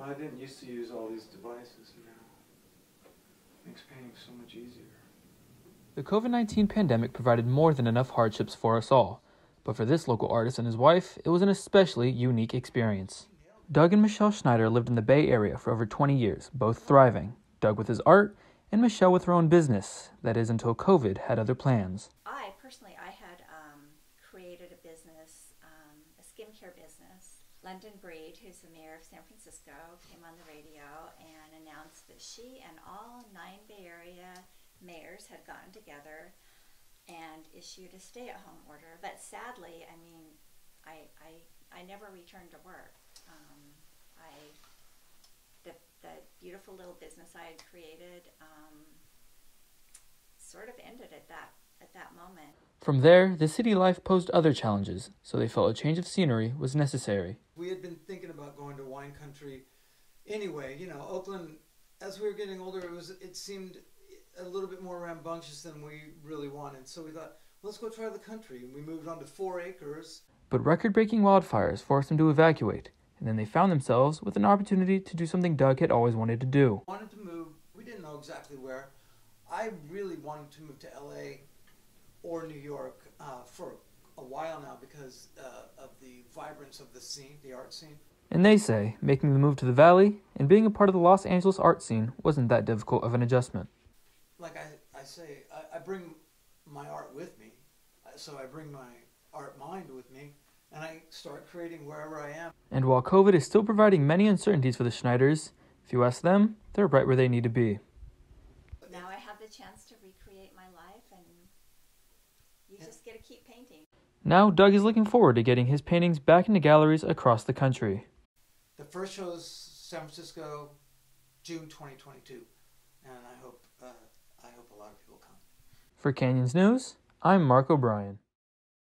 Well, I didn't used to use all these devices, you know. Makes painting so much easier. The COVID 19 pandemic provided more than enough hardships for us all, but for this local artist and his wife, it was an especially unique experience. Doug and Michelle Schneider lived in the Bay Area for over 20 years, both thriving. Doug with his art, and Michelle with her own business. That is, until COVID had other plans. I personally, I had um, created a business, um, a skincare business. London Breed, who's the mayor of San Francisco, came on the radio and announced that she and all nine Bay Area mayors had gotten together and issued a stay-at-home order. But sadly, I mean, I I, I never returned to work. Um, I the the beautiful little business I had created um, sort of ended at that. From there, the city life posed other challenges, so they felt a change of scenery was necessary. We had been thinking about going to wine country anyway. You know, Oakland, as we were getting older, it was it seemed a little bit more rambunctious than we really wanted. So we thought, let's go try the country. And we moved on to four acres. But record breaking wildfires forced them to evacuate, and then they found themselves with an opportunity to do something Doug had always wanted to do. Wanted to move. We didn't know exactly where. I really wanted to move to LA or New York uh, for a while now because uh, of the vibrance of the scene, the art scene. And they say making the move to the valley and being a part of the Los Angeles art scene wasn't that difficult of an adjustment. Like I, I say, I, I bring my art with me. Uh, So I bring my art mind with me and I start creating wherever I am. And while COVID is still providing many uncertainties for the Schneiders, if you ask them, they're right where they need to be. Now I have the chance to recreate my life, and you Yeah. just get to keep painting. Now, Doug is looking forward to getting his paintings back into galleries across the country. The first show is San Francisco, June 2022, and I hope uh, I hope a lot of people come. For Canyons News, I'm Mark O'Brien.